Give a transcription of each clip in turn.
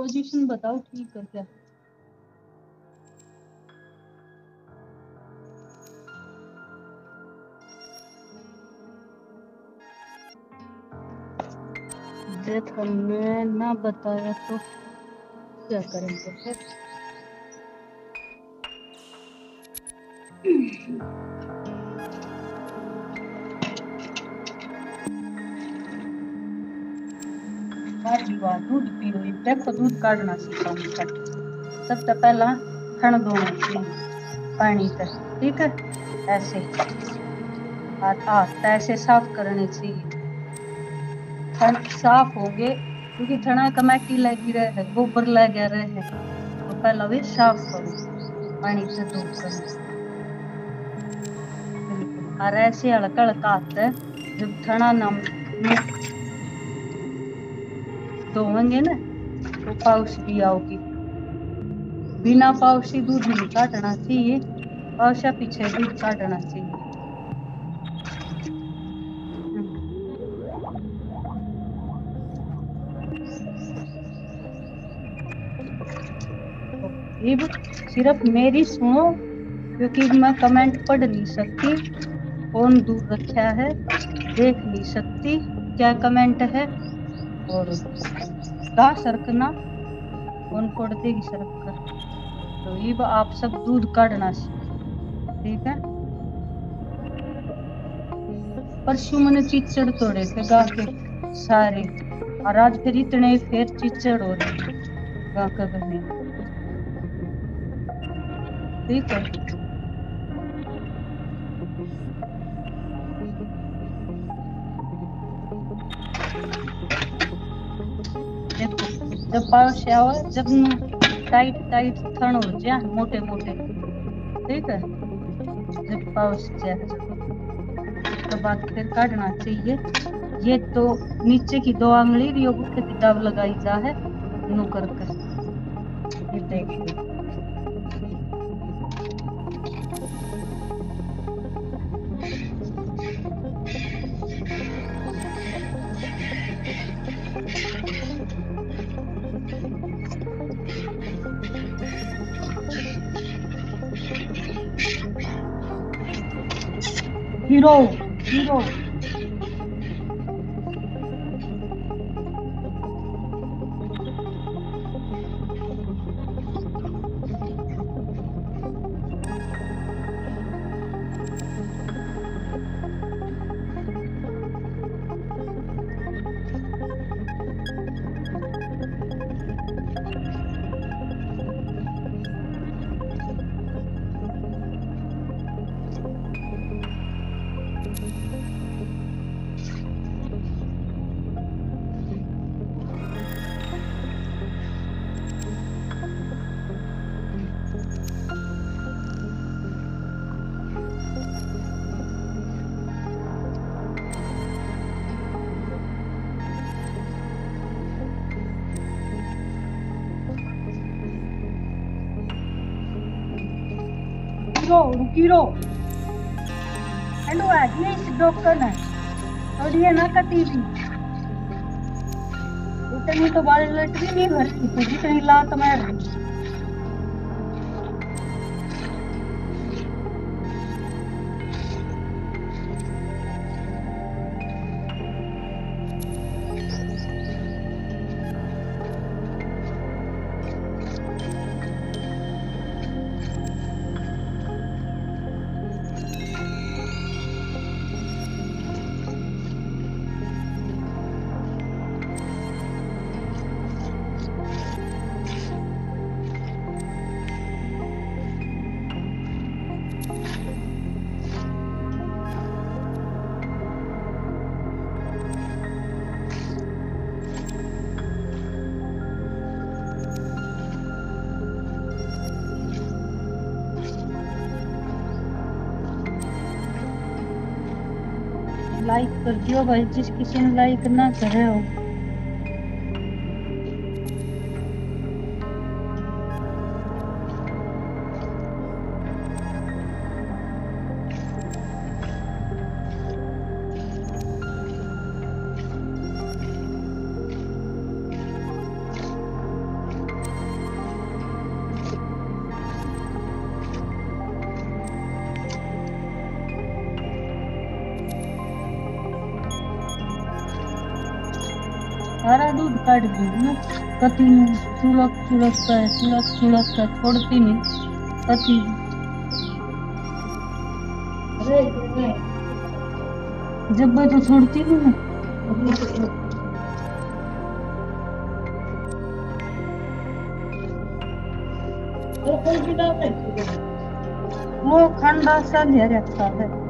Position बताओ ठीक है क्या? हमने ना बताया तो क्या करेंगे फिर? सीखा मुझे सबसे पहला खण चाहिए पानी से ठीक है? ऐसे। हाथ हाथ ऐसे साफ़ करने चाहिए। साफ़ होंगे क्योंकि थना कमेटी लगी रहे है गोबर लगे रहे है तो पहला भी साफ़ करो, पानी से धो कर और ऐसे हल्का हल्का हाथ है जब थना नम धोएँगे ना तो पाउस भी आओगी। बिना पाउस ही दूध नहीं काटना चाहिए पाउस या पीछे दूध काटना चाहिए। सिर्फ़ मेरी सुनो, क्योंकि मैं कमेंट पढ़ नहीं सकती, कौन दूर रखा है, देख नहीं सकती, क्या कमेंट है। और का सरकना कौन पढ़ देगी सरक कर। तो ये आप सब दूध काटना ठीक है? परसों मैंने चिचड़ तोड़े थे, गा के सारे। और आज फिर इतने फिर चिचड़ हो रहे गा के ठीक है? आवे जब टाइट टाइट थन हो जाए मोटे मोटे। ठीक है? जब पावश जाए तो बाद फिर काटना चाहिए। ये तो नीचे की दो आंगली भी गुट्ठे दाव लगाई जा है। नुकर कर ये देखिए ヒロヒロ हेलो आज नहीं इस डॉक्टर ना और ये ना कटी भी इतनी तो बाल लट भी नहीं भरती थी जितनी लाइक कर दियो भाई। जिस किसी ने लाइक ना करे हो। काट दूँ कति चुलक चुलक कर चुलक चुलक कर छोड़ती नहीं कति जब मैं तो छोड़ती हूँ ना वो खंडा सा ले रखा है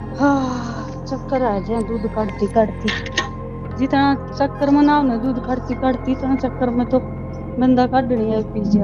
चक्कर आ जाए, दूध काटती काटती। जितना चक्कर मनाओ ना दूध काटती काटती, इतना चक्कर में तो बंदा काटनी है पी जा